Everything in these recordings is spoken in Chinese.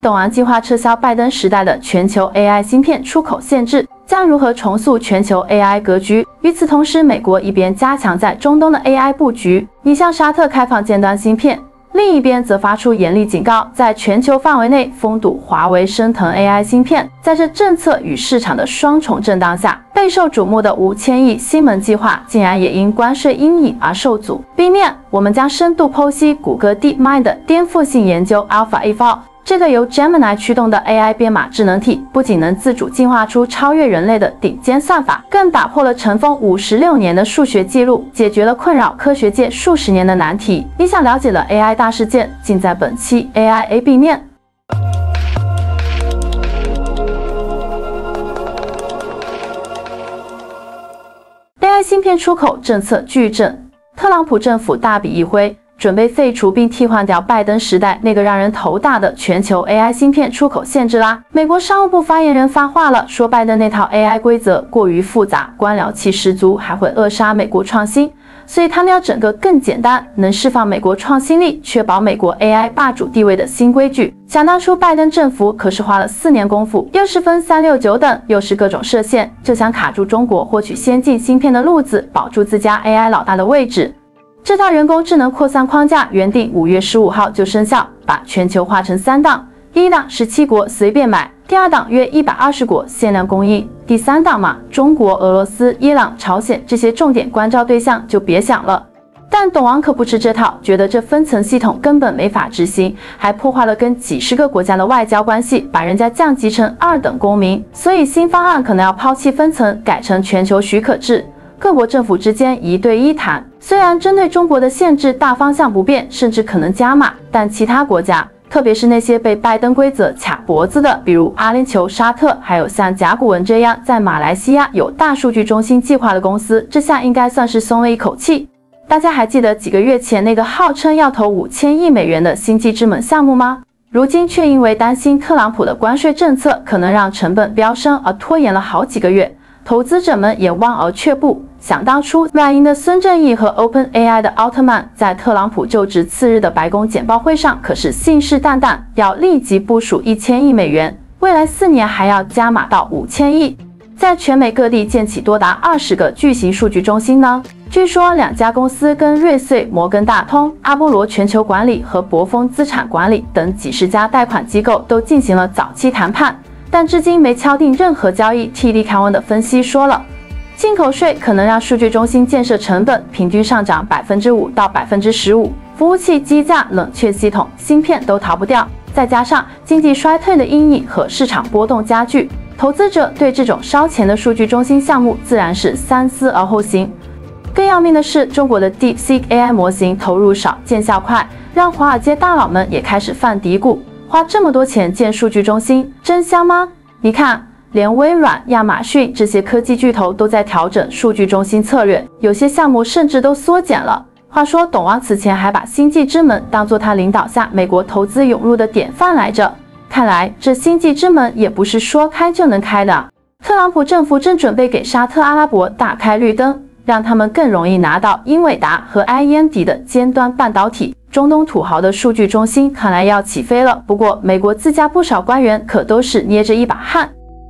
董王计划撤销拜登时代的全球 AI 芯片出口限制，将如何重塑全球 AI 格局？与此同时，美国一边加强在中东的 AI 布局，已向沙特开放尖端芯片。另一边则发出严厉警告，在全球范围内封堵华为升腾 AI 芯片。在这政策与市场的双重震荡下，备受瞩目的五千亿新门计划竟然也因关税阴影而受阻。B 面，我们将深度剖析谷歌 DeepMind 的颠覆性研究 AlphaAIO。这个由 Gemini 驱动的 AI 编码智能体，不仅能自主进化出超越人类的顶尖算法，更打破了尘封五十六年的数学记录，解决了困扰科学界数十年的难题。你想了解的 AI 大事件，尽在本期 AI A B 面。AI 芯片出口政策巨震，特朗普政府大笔一挥。准备废除并替换掉拜登时代那个让人头大的全球 AI 芯片出口限制啦！美国商务部发言人发话了，说拜登那套 AI 规则过于复杂，官僚气十足，还会扼杀美国创新，所以他们要整个更简单，能释放美国创新力，确保美国 AI 霸主地位的新规矩。想当初拜登政府可是花了四年功夫，又是分三六九等，又是各种设限，就想卡住中国获取先进芯片的路子，保住自家 AI 老大的位置。这套人工智能扩散框架原定五月十五号就生效，把全球划成三档：第一档十七国随便买，第二档约一百二十国限量供应，第三档嘛，中国、俄罗斯、伊朗、朝鲜这些重点关照对象就别想了。但董王可不吃这套，觉得这分层系统根本没法执行，还破坏了跟几十个国家的外交关系，把人家降级成二等公民。所以新方案可能要抛弃分层，改成全球许可制。各国政府之间一对一谈，虽然针对中国的限制大方向不变，甚至可能加码，但其他国家，特别是那些被拜登规则卡脖子的，比如阿联酋、沙特，还有像甲骨文这样在马来西亚有大数据中心计划的公司，这下应该算是松了一口气。大家还记得几个月前那个号称要投五千亿美元的星际之门项目吗？如今却因为担心特朗普的关税政策可能让成本飙升而拖延了好几个月，投资者们也望而却步。想当初，软银的孙正义和 Open AI 的奥特曼在特朗普就职次日的白宫简报会上可是信誓旦旦要立即部署一千亿美元，未来四年还要加码到五千亿，在全美各地建起多达二十个巨型数据中心呢。据说两家公司跟瑞穗、摩根大通、阿波罗全球管理和博丰资产管理等几十家贷款机构都进行了早期谈判，但至今没敲定任何交易。TD 看文的分析说了。进口税可能让数据中心建设成本平均上涨百分之五到百分之十五，服务器、机架、冷却系统、芯片都逃不掉。再加上经济衰退的阴影和市场波动加剧，投资者对这种烧钱的数据中心项目自然是三思而后行。更要命的是，中国的 DeepSeek AI 模型投入少、见效快，让华尔街大佬们也开始犯嘀咕：花这么多钱建数据中心，真香吗？你看。连微软、亚马逊这些科技巨头都在调整数据中心策略，有些项目甚至都缩减了。话说，董王此前还把星际之门当做他领导下美国投资涌入的典范来着。看来这星际之门也不是说开就能开的。特朗普政府正准备给沙特阿拉伯打开绿灯，让他们更容易拿到英伟达和 AMD 的尖端半导体。中东土豪的数据中心看来要起飞了。不过，美国自家不少官员可都是捏着一把汗。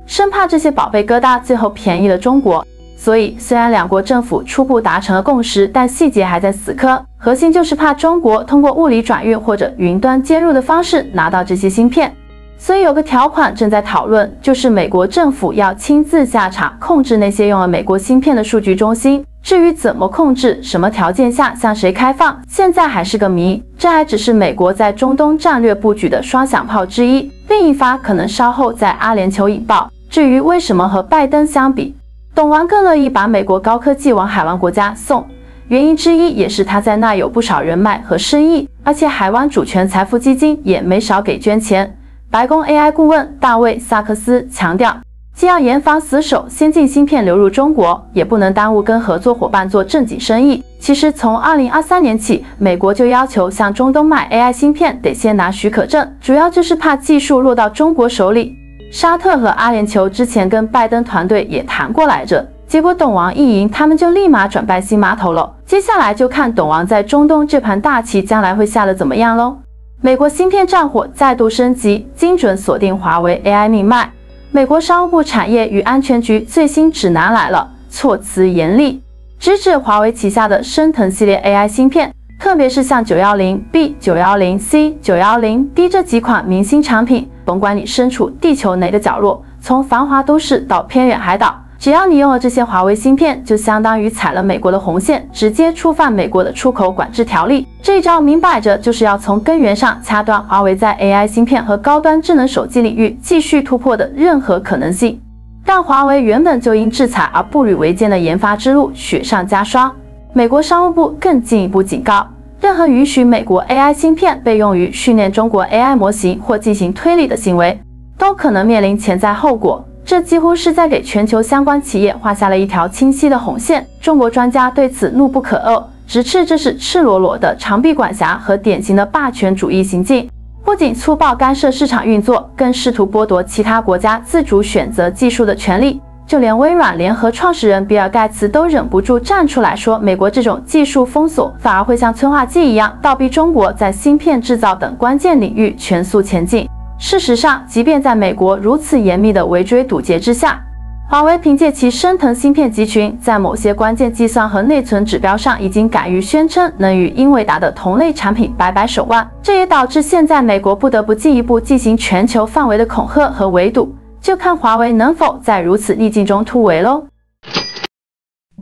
生怕这些宝贝疙瘩最后便宜了中国，所以虽然两国政府初步达成了共识，但细节还在死磕。核心就是怕中国通过物理转运或者云端接入的方式拿到这些芯片，所以有个条款正在讨论，就是美国政府要亲自下场控制那些用了美国芯片的数据中心。至于怎么控制、什么条件下向谁开放，现在还是个谜。这还只是美国在中东战略布局的双响炮之一，另一发可能稍后在阿联酋引爆。至于为什么和拜登相比，董王更乐意把美国高科技往海湾国家送，原因之一也是他在那有不少人脉和生意，而且海湾主权财富基金也没少给捐钱。白宫 AI 顾问大卫·萨克斯强调，既要严防死守先进芯片流入中国，也不能耽误跟合作伙伴做正经生意。其实从2023年起，美国就要求向中东卖 AI 芯片得先拿许可证，主要就是怕技术落到中国手里。沙特和阿联酋之前跟拜登团队也谈过来着，结果董王一赢，他们就立马转拜新码头了。接下来就看董王在中东这盘大棋将来会下的怎么样喽。美国芯片战火再度升级，精准锁定华为 AI 命脉。美国商务部产业与安全局最新指南来了，措辞严厉，直指华为旗下的升腾系列 AI 芯片，特别是像九幺零 B、九幺零 C、九幺零 D 这几款明星产品，甭管你身处地球哪个角落，从繁华都市到偏远海岛。只要你用了这些华为芯片，就相当于踩了美国的红线，直接触犯美国的出口管制条例。这一招明摆着就是要从根源上掐断华为在 AI 芯片和高端智能手机领域继续突破的任何可能性，但华为原本就因制裁而步履维艰的研发之路雪上加霜。美国商务部更进一步警告，任何允许美国 AI 芯片被用于训练中国 AI 模型或进行推理的行为，都可能面临潜在后果。这几乎是在给全球相关企业画下了一条清晰的红线。中国专家对此怒不可遏，直斥这是赤裸裸的长臂管辖和典型的霸权主义行径，不仅粗暴干涉市场运作，更试图剥夺其他国家自主选择技术的权利。就连微软联合创始人比尔盖茨都忍不住站出来说，美国这种技术封锁反而会像催化剂一样，倒逼中国在芯片制造等关键领域全速前进。事实上，即便在美国如此严密的围追堵截之下，华为凭借其升腾芯片集群，在某些关键计算和内存指标上，已经敢于宣称能与英伟达的同类产品掰掰手腕。这也导致现在美国不得不进一步进行全球范围的恐吓和围堵，就看华为能否在如此逆境中突围喽。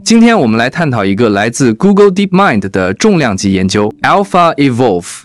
今天我们来探讨一个来自 Google DeepMind 的重量级研究 Alpha Evolve，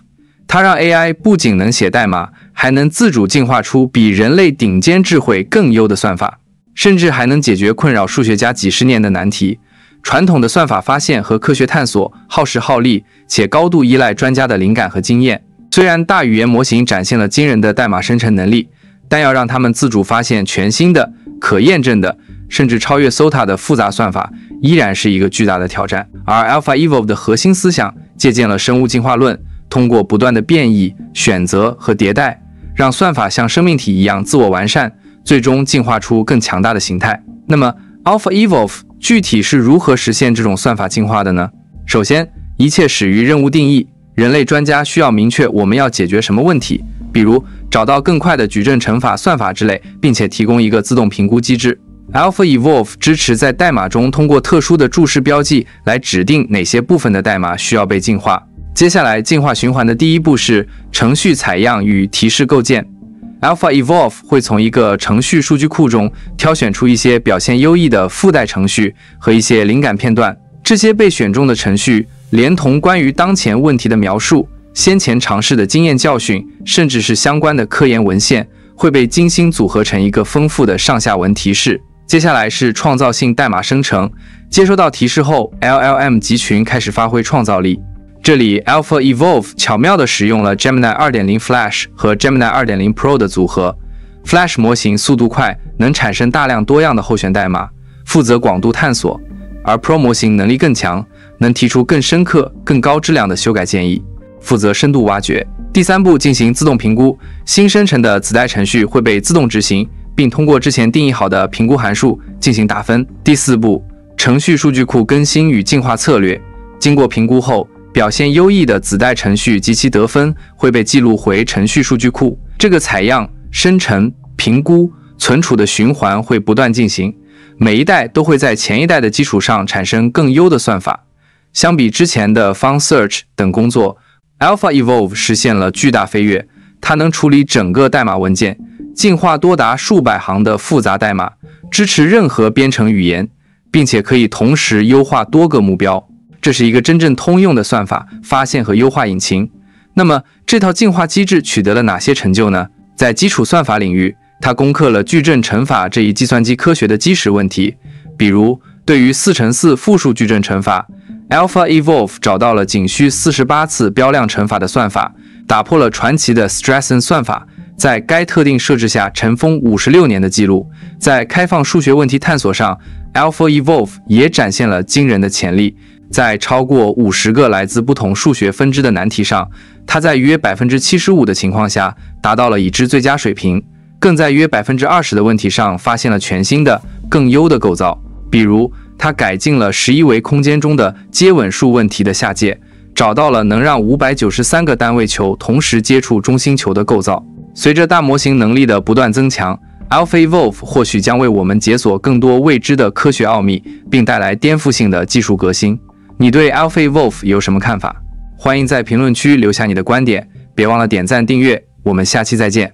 它让 AI 不仅能写代码。还能自主进化出比人类顶尖智慧更优的算法，甚至还能解决困扰数学家几十年的难题。传统的算法发现和科学探索耗时耗力，且高度依赖专家的灵感和经验。虽然大语言模型展现了惊人的代码生成能力，但要让他们自主发现全新的、可验证的，甚至超越 SOTA 的复杂算法，依然是一个巨大的挑战。而 AlphaEvolve 的核心思想借鉴了生物进化论，通过不断的变异、选择和迭代。让算法像生命体一样自我完善，最终进化出更强大的形态。那么，AlphaEvolve 具体是如何实现这种算法进化的呢？首先，一切始于任务定义。人类专家需要明确我们要解决什么问题，比如找到更快的矩阵乘法算法之类，并且提供一个自动评估机制。AlphaEvolve 支持在代码中通过特殊的注释标记来指定哪些部分的代码需要被进化。接下来，进化循环的第一步是程序采样与提示构建。AlphaEvolve 会从一个程序数据库中挑选出一些表现优异的附带程序和一些灵感片段。这些被选中的程序，连同关于当前问题的描述、先前尝试的经验教训，甚至是相关的科研文献，会被精心组合成一个丰富的上下文提示。接下来是创造性代码生成。接收到提示后，LLM 集群开始发挥创造力。这里 AlphaEvolve 巧妙地使用了 Gemini 2.0 Flash 和 Gemini 2.0 Pro 的组合。Flash 模型速度快，能产生大量多样的候选代码，负责广度探索；而 Pro 模型能力更强，能提出更深刻、更高质量的修改建议，负责深度挖掘。第三步进行自动评估，新生成的子代程序会被自动执行，并通过之前定义好的评估函数进行打分。第四步，程序数据库更新与进化策略，经过评估后。表现优异的子代程序及其得分会被记录回程序数据库。这个采样、生成、评估、存储的循环会不断进行，每一代都会在前一代的基础上产生更优的算法。相比之前的 Fun Search 等工作，AlphaEvolve 实现了巨大飞跃。它能处理整个代码文件，进化多达数百行的复杂代码，支持任何编程语言，并且可以同时优化多个目标。这是一个真正通用的算法发现和优化引擎。那么，这套进化机制取得了哪些成就呢？在基础算法领域，它攻克了矩阵乘法这一计算机科学的基石问题。比如，对于四乘四复数矩阵乘法，AlphaEvolve 找到了仅需四十八次标量乘法的算法，打破了传奇的 Strassen 算法在该特定设置下尘封五十六年的记录。在开放数学问题探索上，AlphaEvolve 也展现了惊人的潜力。在超过五十个来自不同数学分支的难题上，它在约百分之七十五的情况下达到了已知最佳水平，更在约百分之二十的问题上发现了全新的、更优的构造。比如，它改进了十一维空间中的接吻数问题的下界，找到了能让五百九十三个单位球同时接触中心球的构造。随着大模型能力的不断增强，AlphaEvolve 或许将为我们解锁更多未知的科学奥秘，并带来颠覆性的技术革新。你对 AlphaEvolve 有什么看法？欢迎在评论区留下你的观点，别忘了点赞订阅。我们下期再见。